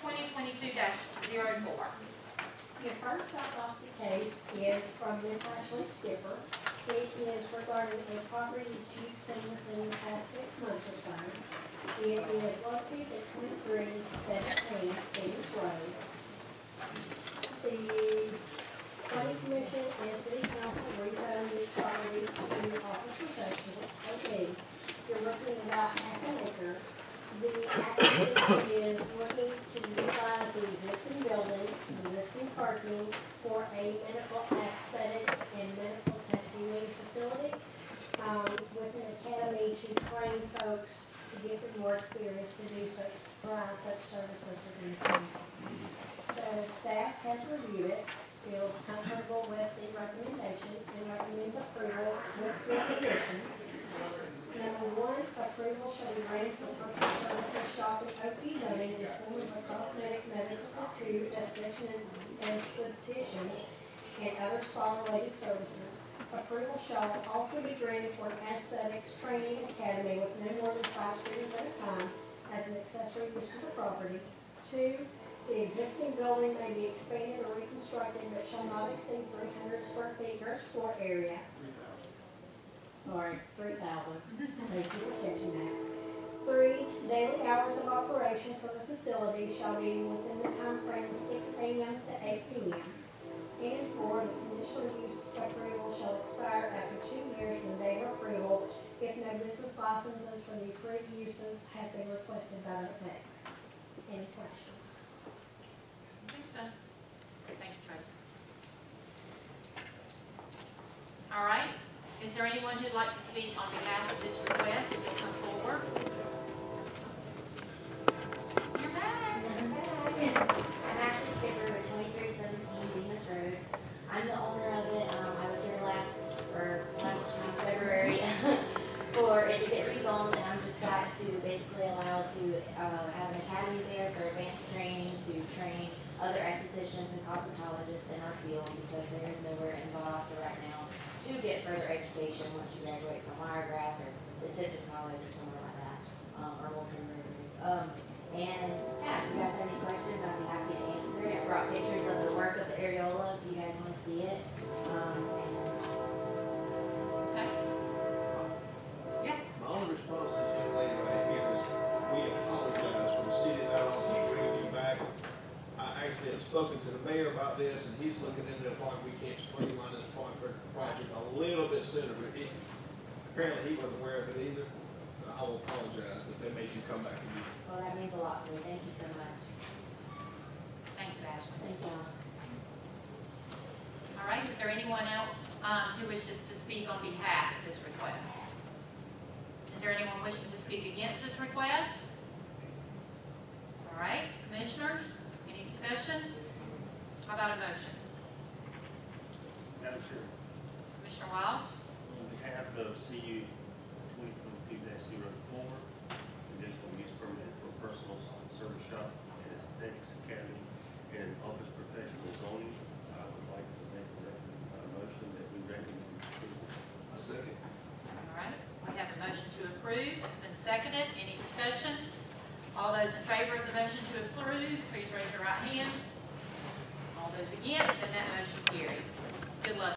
2022-04. Your first diagnostic case is from Ms. Ashley Skipper. It is regarding a property that you've seen within the past six months or so. It is located at 2317 for a medical aesthetics and medical tattooing facility, um, with an academy to train folks to give them more experience to do such, provide such services within the community. So staff has reviewed it, feels comfortable with the recommendation, and recommends approval with the conditions. Number one, approval shall be granted for personal services shop at OP zoning in the form of a cosmetic medical tattoo, esthetician, esthetician, and other spa-related services. Approval shall also be granted for an aesthetics training academy with no more than five students at a time as an accessory use to the property. Two, the existing building may be expanded or reconstructed but shall not exceed three hundred square feet gross floor area. All right, three thousand. Thank you for catching that. Three, daily hours of operation for the facility shall be within the time frame of six AM to eight PM. And four, the conditional use approval shall expire after two years from the date of approval if no business licenses for the approved uses have been requested by the bank. Any questions? Thanks. Thank you, Tracy. All right, is there anyone who'd like to speak on behalf of this request, If you come forward? I'm Ashley Skipper with twenty-three seventeen Bemiss Road. I'm the owner of it, I was here last, or last February, for it to get rezoned, and I'm just got to basically allow to, have an academy there for advanced training, to train other estheticians and cosmetologists in our field, because there is nowhere in Valdosta right now to get further education once you graduate from Wiregrass or the Tipton College or somewhere like that, or Moultrie Rivers. And, spoken to the mayor about this, and he's looking into the park, we can't streamline this park project a little bit sooner, but he, apparently he wasn't aware of it either. I will apologize that they made you come back again. well, that means a lot to me. Thank you so much. thank you, Ashley. Thank y'all. All right, is there anyone else um, who wishes to speak on behalf of this request? Is there anyone wishing to speak against this request? All right, commissioners, any discussion? How about a motion? Madam Chair, Commissioner Wiles? on behalf of CU twenty twenty-two 4 conditional use permit for personal service shop and aesthetics academy and office professional zoning, I would like to make a rec- a motion that we recommend approval. A second. All right, we have a motion to approve, it's been seconded, any discussion? All those in favor of the motion to approve, please raise your right hand. All those against, and that motion carries. Good luck.